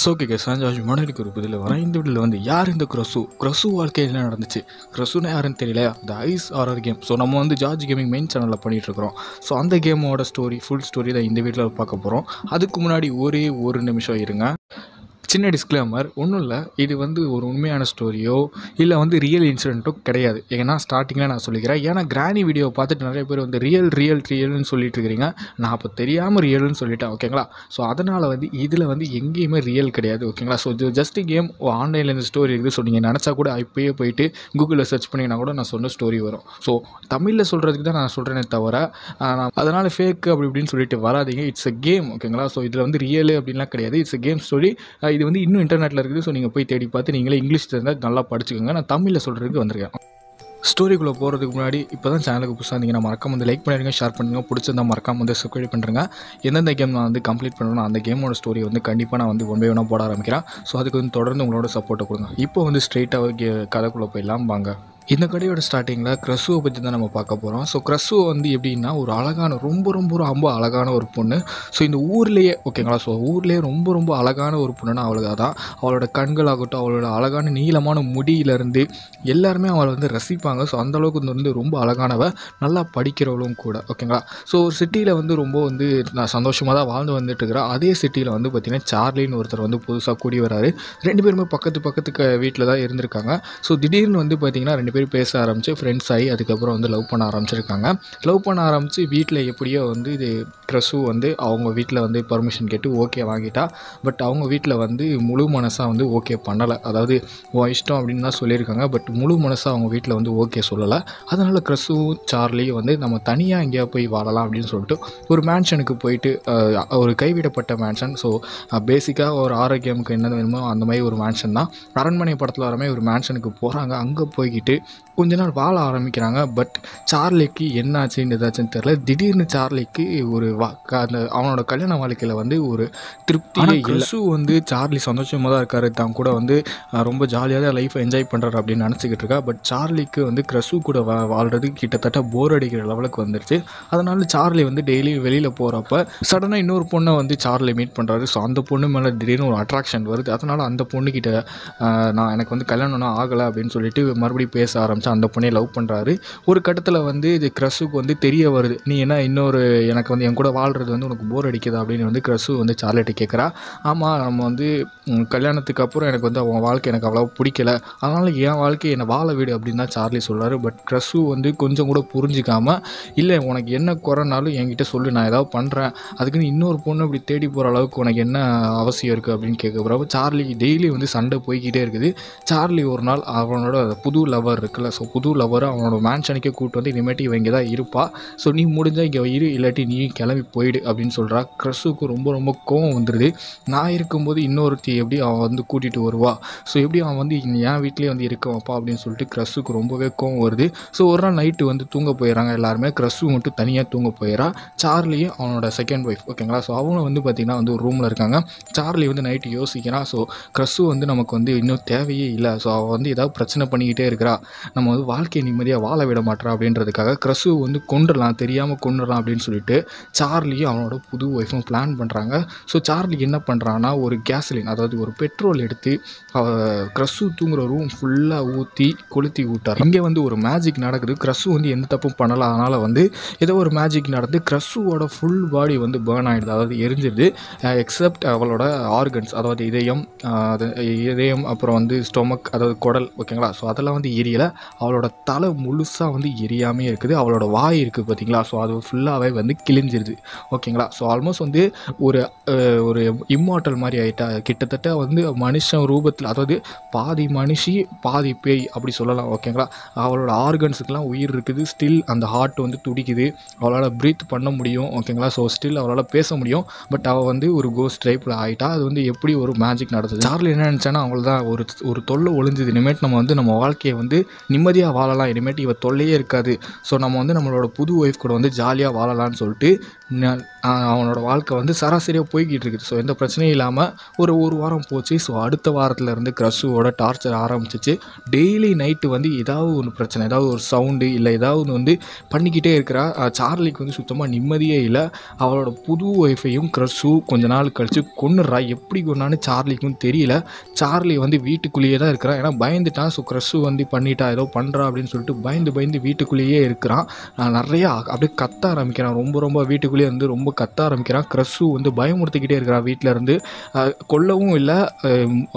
So okay case நான் ஜார்ஜ் மனடிக்கு ஒரு இதில் வரேன் இந்த வீட்டில் வந்து யார் இந்த க்ரஸு க்ரஸு வாழ்க்கையில் என்ன நடந்துச்சு? க்ரஸுனா யாருன்னு தெரியல. இந்த ஐஸ் ஆர்ஆர் கேம். ஸோ நம்ம வந்து ஜார்ஜ் கேமிங் மெயின் சேனலில் பண்ணிகிட்ருக்கிறோம் ஸோ அந்த கேமோட ஸ்டோரி ஃபுல் ஸ்டோரி தான் இந்த வீட்டில் பார்க்க போகிறோம் அதுக்கு முன்னாடி ஒரே ஒரு நிமிஷம் இருங்க. சின்ன டிஸ்க்ளைமர் ஒன்றும் இல்லை. இது வந்து ஒரு உண்மையான ஸ்டோரியோ இல்லை வந்து ரியல் இன்சிடென்ட்டோ கிடையாது. ஏன்னா ஸ்டார்டிங்கில் நான் சொல்லிக்கிறேன். ஏன்னா கிராணி வீடியோ பார்த்துட்டு நிறைய பேர் வந்து ரியல் ரியல் ரியல்னு சொல்லிட்டு இருக்கிறீங்க. நான் அப்போ தெரியாமல் ரியல்னு சொல்லிட்டேன் ஓகேங்களா ஸோ அதனால் வந்து இதில் வந்து எங்கேயுமே ரியல் கிடையாது ஓகேங்களா ஸோ இது ஜஸ்ட் கேம் ஆன்லைனில் இந்த ஸ்டோரி இருக்குது. ஸோ நீங்கள் நினச்சா கூட இப்போயே போயிட்டு கூகுளில் சர்ச் பண்ணிங்கன்னா கூட நான் சொன்ன ஸ்டோரி வரும். ஸோ தமிழில் சொல்கிறதுக்கு தான் நான் சொல்கிறேனே தவிர அதனால் ஃபேக்கு அப்படி இப்படின்னு சொல்லிட்டு வராதீங்க. இட்ஸ் அ கேம் ஓகேங்களா ஸோ இதில் வந்து ரியல் அப்படின்லாம் கிடையாது. இட்ஸ் அ கேம் ஸ்டோரி இது வந்து இன்னும் இன்டர்நெட்டில் இருக்குது. ஸோ நீங்கள் போய் தேடி பார்த்து நீங்களே இங்கிலீஷ் இருந்தால் நல்லா படிச்சுக்கோங்க. நான் தமிழில் சொல்கிறதுக்கு வந்திருக்கேன். ஸ்டோரிக்குள்ளே போகிறதுக்கு முன்னாடி இப்போ தான் சேனலுக்கு புதுசாக இருந்தீங்கன்னா மறக்காம வந்து லைக் பண்ணிடுங்க ஷேர் பண்ணுங்க. பிடிச்சிருந்தா மறக்காம வந்து சப்ஸ்கிரைப் பண்ணுறேங்க எந்தெந்த கேம் நான் வந்து கம்ப்ளீட் பண்ணணும் அந்த கேமோட ஸ்டோரி வந்து கண்டிப்பாக நான் வந்து ஒன் பை ஒன்னாக போட ஆரம்பிக்கிறேன். ஸோ அதுக்கு வந்து தொடர்ந்து உங்களோட சப்போர்ட்டை கொடுங்க. இப்போ வந்து ஸ்ட்ரெயிட்டாக கே கதைக்குள்ளே போயிடலாம். வாங்க. இந்த கடையோட ஸ்டார்டிங்கில் க்ரஸுவை பற்றி தான் நம்ம பார்க்க போகிறோம் ஸோ க்ரஸுவை வந்து எப்படின்னா ஒரு அழகான ரொம்ப ரொம்ப ரொம்ப அழகான ஒரு பொண்ணு. ஸோ இந்த ஊர்லேயே ஓகேங்களா ஸோ ஊர்லேயே ரொம்ப ரொம்ப அழகான ஒரு பொண்ணுன்னா அவளுக்கு தான் அவளோட கண்களாகட்டும் அவளோட அழகான நீளமான முடியிலேருந்து எல்லாருமே அவளை வந்து ரசிப்பாங்க. ஸோ அந்தளவுக்கு வந்து ரொம்ப அழகானவ நல்லா படிக்கிறவளும் கூட ஓகேங்களா ஸோ ஒரு சிட்டியில் வந்து ரொம்ப வந்து நான் சந்தோஷமாக தான் வாழ்ந்து வந்துட்டுருக்கிறேன். அதே சிட்டியில் வந்து பார்த்திங்கன்னா சார்லின்னு ஒருத்தர் வந்து புதுசாக கூடி வராரு ரெண்டு பேருமே பக்கத்து பக்கத்துக்கு வீட்டில் தான் இருந்திருக்காங்க. ஸோ திடீர்னு வந்து பார்த்திங்கன்னா ரெண்டு பேர் பேச ஆரம்பித்து ஃப்ரெண்ட்ஸ் ஆகி அதுக்கப்புறம் வந்து லவ் பண்ண ஆரம்பிச்சிருக்காங்க. லவ் பண்ண ஆரம்பித்து வீட்டில் எப்படியோ வந்து இது க்ரஸு வந்து அவங்க வீட்டில் வந்து பர்மிஷன் கேட்டு ஓகே வாங்கிட்டா. பட் அவங்க வீட்டில் வந்து முழு மனசாக வந்து ஓகே பண்ணலை. அதாவது உன் இஷ்டம் அப்படின்னு தான் சொல்லியிருக்காங்க. பட் முழு மனசாக அவங்க வீட்டில் வந்து ஓகே சொல்லலை. அதனால் க்ரஸும் சார்லியும் வந்து நம்ம தனியாக எங்கேயா போய் வாழலாம் அப்படின்னு சொல்லிட்டு ஒரு மேன்ஷனுக்கு போயிட்டு ஒரு கைவிடப்பட்ட மேன்ஷன் ஸோ பேசிக்காக ஒரு ஆரோக்கியமுக்கு என்ன வேணுமோ அந்த மாதிரி ஒரு மேன்ஷன் தான். அரண்மனை படத்தில் வர மாதிரி ஒரு மேன்ஷனுக்கு போகிறாங்க அங்கே போய்கிட்டு கொஞ்ச நாள் வாழ ஆரம்பிக்கிறாங்க. பட் சார்லிக்கு என்ன ஆச்சுன்னு ஏதாச்சுன்னு தெரில திடீர்னு சார்லிக்கு ஒரு வா அந்த அவனோட கல்யாண வாழ்க்கையில் வந்து ஒரு திருப்தியே இல்லை. வந்து சார்லி சந்தோஷமாக தான் இருக்காரு. தான் கூட வந்து ரொம்ப ஜாலியாக தான் லைஃப்பை என்ஜாய் பண்ணுறாரு அப்படின்னு நினச்சிக்கிட்டு இருக்கா. பட் சார்லிக்கு வந்து க்ரஸு கூட வா வாழ்றது கிட்டத்தட்ட போர் அடிக்கிற லெவலுக்கு வந்துருச்சு. அதனால சார்லி வந்து டெய்லி வெளியில் போகிறப்ப சடனாக இன்னொரு பொண்ணை வந்து சார்லி மீட் பண்ணுறாரு ஸோ அந்த பொண்ணு மேலே திடீர்னு ஒரு அட்ராக்ஷன் வருது. அதனால் அந்த பொண்ணுக்கிட்ட நான் எனக்கு வந்து கல்யாணம்னா ஆகலை அப்படின்னு சொல்லிட்டு மறுபடியும் பேச ஆரம்பித்து அந்த பொண்ணையை லவ் பண்ணுறாரு ஒரு கட்டத்தில் வந்து இது க்ரஸுக்கு வந்து தெரிய வருது. நீ என்ன இன்னொரு எனக்கு வந்து என் கூட வாழ்கிறது வந்து உனக்கு போர் அடிக்குதா? அப்படின்னு வந்து க்ரஸு வந்து சார்லிட்ட கேட்குறா ஆமாம் நம்ம வந்து கல்யாணத்துக்கு அப்புறம் எனக்கு வந்து அவன் வாழ்க்கை எனக்கு அவ்வளோ பிடிக்கல. அதனால் என் வாழ்க்கையை என்னை வாழ விடு அப்படின்னு தான் சார்லி சொல்கிறாரு பட் க்ரஸு வந்து கொஞ்சம் கூட புரிஞ்சிக்காமல் இல்லை உனக்கு என்ன குறைனாலும் என்கிட்ட சொல்லு நான் ஏதாவது பண்ணுறேன் அதுக்குன்னு இன்னொரு பொண்ணு இப்படி தேடி போகிற அளவுக்கு உனக்கு என்ன அவசியம் இருக்குது அப்படின்னு கேட்க போகிறப்ப சார்லி டெய்லி வந்து சண்டை போய்கிட்டே இருக்குது. சார்லி ஒரு நாள் அவனோட புது லவர் இருக்குல்ல ஸோ புது லவரை அவனோட மேன்ஷனுக்கே கூப்பிட்டு வந்து இனிமேட்டு இவன் இங்கே தான் இருப்பா. ஸோ நீ முடிஞ்சால் இங்கே இரு இல்லாட்டி நீ கிளம்பி போயிடு அப்படின்னு சொல்கிறா க்ரஸுக்கு ரொம்ப ரொம்ப கோவம் வந்துடுது நான் இருக்கும்போது இன்னொருத்தி எப்படி அவன் வந்து கூட்டிகிட்டு வருவா? ஸோ எப்படி அவன் வந்து என் வீட்லேயே வந்து இருக்க வைப்பா அப்படின்னு சொல்லிட்டு க்ரஸுக்கு ரொம்பவே கோவம் வருது. ஸோ ஒரு நாள் நைட்டு வந்து தூங்க போயிடறாங்க எல்லாருமே. க்ரஸு மட்டும் தனியாக தூங்க போயிடறா. சார்லியும் அவனோட செகண்ட் ஒய்ஃப் ஓகேங்களா ஸோ அவனும் வந்து பார்த்திங்கன்னா வந்து ஒரு ரூமில் இருக்காங்க. சார்லி வந்து நைட்டு யோசிக்கிறான் ஸோ க்ரஸு வந்து நமக்கு வந்து இன்னும் தேவையே இல்லை. ஸோ அவள் வந்து ஏதாவது பிரச்சனை பண்ணிக்கிட்டே இருக்கிறா. நம்ம வந்து வாழ்க்கையை நிம்மதியாக வாழ விட மாட்டா அப்படின்றதுக்காக கிரசு வந்து கொண்டுடலாம் தெரியாமல் கொண்டுடலாம் அப்படின்னு சொல்லிட்டு சார்லியும் அவனோட புது ஒய்ஃபும் பிளான் பண்ணுறாங்க ஸோ சார்லி என்ன பண்ணுறான்னா ஒரு கேஸ்லின் அதாவது ஒரு பெட்ரோல் எடுத்து கிரசு தூங்குகிற தூங்குற ரூம் ஃபுல்லாக ஊற்றி கொளுத்தி ஊட்டார் இங்கே வந்து ஒரு மேஜிக் நடக்குது. கிரசு வந்து எந்த தப்பும் பண்ணல. அதனால் வந்து ஏதோ ஒரு மேஜிக் நடந்து க்ரஸுவோட ஃபுல் பாடி வந்து பேர்ன் ஆகிடுது அதாவது எரிஞ்சிடுது எக்ஸப்ட் அவளோட ஆர்கன்ஸ் அதாவது இதயம் அது இதயம் அப்புறம் வந்து ஸ்டொமக் அதாவது குடல் ஓகேங்களா ஸோ அதெல்லாம் வந்து முடியல அவளோட தலை முழுசாக வந்து எரியாமே இருக்குது. அவளோட வாய் இருக்குது பார்த்தீங்களா ஸோ அது ஃபுல்லாகவே வந்து கிழிஞ்சிருது. ஓகேங்களா ஸோ ஆல்மோஸ்ட் வந்து ஒரு ஒரு இம்மார்ட்டல் மாதிரி ஆகிட்டா கிட்டத்தட்ட வந்து மனுஷன் ரூபத்தில் அதாவது பாதி மனுஷி பாதி பேய் அப்படி சொல்லலாம். ஓகேங்களா அவளோட ஆர்கன்ஸுக்கெலாம் உயிர் இருக்குது. ஸ்டில் அந்த ஹார்ட் வந்து துடிக்குது. அவளால் ப்ரீத் பண்ண முடியும். ஓகேங்களா ஸோ ஸ்டில் அவளால் பேச முடியும். பட் அவள் வந்து ஒரு கோஸ்ட் டைப்பில் ஆகிட்டா அது வந்து எப்படி ஒரு மேஜிக் நடந்தது? சார்லி என்ன நினச்சானா அவங்கள தான் ஒரு ஒரு தொல்லை ஒளிஞ்சுது. இனிமேட் நம்ம வந்து நம்ம வாழ்க்கையை வந்து நிம்மதியாக வாழலாம். இனிமேட்டு இவள் தொல்லையே இருக்காது. ஸோ நம்ம வந்து நம்மளோட புது ஒய்ஃப் கூட வந்து ஜாலியாக வாழலாம்னு சொல்லிட்டு அவனோட வாழ்க்கை வந்து சராசரியாக போய்கிட்டு இருக்குது. ஸோ எந்த பிரச்சனையும் இல்லாமல் ஒரு ஒரு வாரம் போச்சு. ஸோ அடுத்த வாரத்துலேருந்து க்ரஷுவோட டார்ச்சர் ஆரம்பிச்சிச்சு. டெய்லி நைட்டு வந்து ஏதாவது ஒன்று பிரச்சனை ஏதாவது ஒரு சவுண்டு இல்லை ஏதாவது வந்து பண்ணிக்கிட்டே இருக்கிறா. சார்லிக்கு வந்து சுத்தமாக நிம்மதியே இல்லை. அவளோட புது ஒய்ஃபையும் க்ரஷு கொஞ்ச நாள் கழித்து கொண்டுறா எப்படி கொண்டான்னு சார்லிக்கும் தெரியல. சார்லி வந்து வீட்டுக்குள்ளேயே தான் இருக்கிறான் ஏன்னா பயந்துட்டான். ஸோ க்ரஷு வந்து பண்ணிட்டா ஏதோ பண்ணுறா அப்படின்னு சொல்லிட்டு பயந்து பயந்து வீட்டுக்குள்ளேயே இருக்கிறான். நான் நிறையா அப்படியே கத்த ஆரம்பிக்கிறான். ரொம்ப ரொம்ப வீட்டுக்குள்ளேயே வந்து ரொம்ப கத்த ஆரம்பிக்கிறான் க்ரஸ்ஸு வந்து பயமுறுத்திக்கிட்டே இருக்கிறான் வீட்டில் இருந்து. கொல்லவும் இல்லை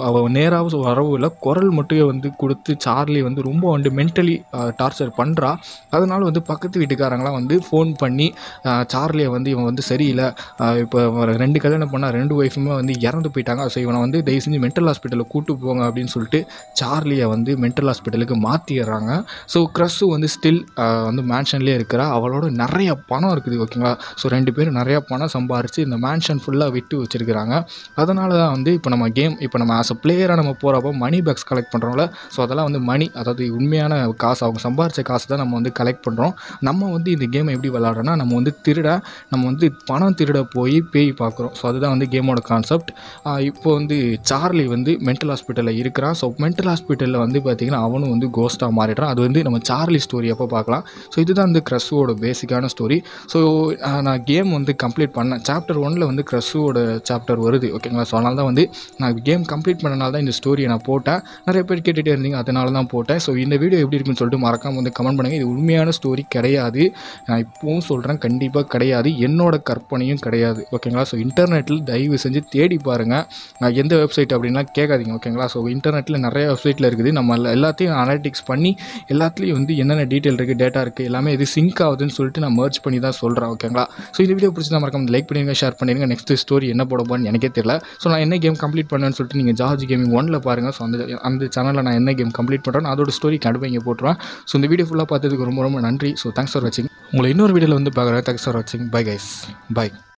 அவள் நேராகவும் வரவும் இல்லை. குரல் மட்டும் வந்து கொடுத்து சார்லி வந்து ரொம்ப வந்து மென்டலி டார்ச்சர் பண்ணுறா அதனால் வந்து பக்கத்து வீட்டுக்காரங்களாம் வந்து ஃபோன் பண்ணி சார்லியை வந்து இவன் வந்து சரியில்லை. இப்போ ரெண்டு கல்யாணம் பண்ணால் ரெண்டு ஒய்ஃபுமே வந்து இறந்து போயிட்டாங்க. ஸோ இவனை வந்து தயவு செஞ்சு மென்டல் ஹாஸ்பிட்டலுக்கு கூட்டு போங்க அப்படின்னு சொல்லிட்டு சார்லியை வந்து மென்டல் ஹாஸ்பிட்டலுக்கு மாற்றிடுறாங்க ஸோ க்ரஸ்ஸு வந்து ஸ்டில் வந்து மேன்ஷன்லேயே இருக்கிறா. அவளோட நிறைய பணம் இருக்குது ஓகேங்களா ஸோ ரெண்டு பேரும் நிறையா பணம் சம்பாரித்து இந்த மேன்ஷன் ஃபுல்லாக விட்டு வச்சுருக்கிறாங்க. அதனால தான் வந்து இப்போ நம்ம கேம் இப்போ நம்ம ஆஸ் அ பிளேயராக நம்ம போகிறப்போ மணி பேக்ஸ் கலெக்ட் பண்ணுறோம்ல ஸோ அதெல்லாம் வந்து மணி அதாவது உண்மையான காசு அவங்க சம்பாரித்த காசு தான் நம்ம வந்து கலெக்ட் பண்ணுறோம் நம்ம வந்து இந்த கேமை எப்படி விளாட்றோன்னா நம்ம வந்து திருட நம்ம வந்து பணம் திருட போய் பேய் பார்க்குறோம். ஸோ அதுதான் வந்து கேமோட கான்செப்ட் இப்போ வந்து சார்லி வந்து மென்டல் ஹாஸ்பிட்டலில் இருக்கிறான். ஸோ மென்டல் ஹாஸ்பிட்டலில் வந்து பார்த்திங்கன்னா அவனும் வந்து கோஸ்ட்டாக மாறிடுறான். அது வந்து நம்ம சார்லி ஸ்டோரி அப்போ பார்க்கலாம். ஸோ இதுதான் வந்து க்ரஸ்ஸோட பேசிக்கான ஸ்டோரி ஸோ நான் கேம் வந்து கம்ப்ளீட் பண்ணேன் சாப்டர் ஒனில் வந்து க்ரஸ்ஸுவோட சாப்டர் வருது ஓகேங்களா ஸோ அதனால தான் வந்து நான் கேம் கம்ப்ளீட் பண்ணனால தான் இந்த ஸ்டோரியை நான் போட்டேன். நிறைய பேர் கேட்டுகிட்டே இருந்தீங்க அதனால தான் போட்டேன். ஸோ இந்த வீடியோ எப்படி இருக்குன்னு சொல்லிட்டு மறக்காம வந்து கமெண்ட் பண்ணுங்கள் இது உண்மையான ஸ்டோரி கிடையாது. நான் இப்போவும் சொல்கிறேன் கண்டிப்பாக கிடையாது. என்னோட கற்பனையும் கிடையாது ஓகேங்களா ஸோ இன்டர்நெட்டில் தயவு செஞ்சு தேடி பாருங்கள் நான் எந்த வெப்சைட் அப்படின்லாம் கேட்காதீங்க ஓகேங்களா ஸோ இன்டர்நெட்டில் நிறைய வெப்சைட்டில் இருக்குது. நம்ம எல்லாத்தையும் அனலிட்டிக்ஸ் பண்ணி எல்லாத்துலேயும் வந்து என்னென்ன டீட்டெயில் இருக்குது டேட்டா இருக்குது எல்லாமே இது சிங்க் ஆகுதுன்னு சொல்லிட்டு நான் மர்ச் பண்ணி தான் சொல்கிறேன் ஓகேங்களா ஸோ இந்த வீடியோ பிடிச்சதா மறக்காம லைக் பண்ணிடுங்க ஷேர் பண்ணிடுங்க நெக்ஸ்ட் ஸ்டோரி என்ன போட போறேன்னு எனக்கே தெரியல. ஸோ நான் என்ன கேம் கம்ப்ளீட் பண்ணேன்னு சொல்லிட்டு நீங்கள் ஜார்ஜ் கேமிங் ஒனில் பாருங்கள் ஸோ அந்த அந்த சேனலில் நான் என்ன கேம் கம்ப்ளீட் பண்ணுறேன் அதோட ஸ்டோரி கண்டிப்பாக இங்கே போட்டுருவேன். ஸோ இந்த வீடியோ ஃபுல்லாக பார்த்ததுக்கு ரொம்ப ரொம்ப நன்றி. ஸோ தேங்க்ஸ் ஃபார் வாட்சிங் உங்களை இன்னொரு வீடியோவில் வந்து பார்க்குறேன். தேங்க்ஸ் ஃபார் வாட்சிங் பை கைஸ் பை